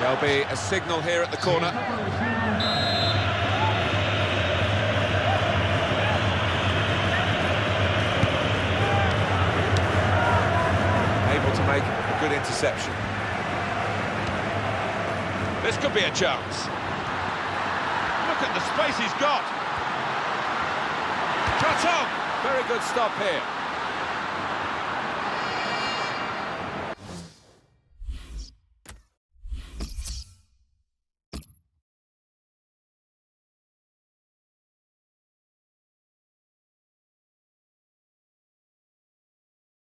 There'll be a signal here at the corner. Able to make a good interception. This could be a chance. Look at the space he's got. Cut off. Very good stop here.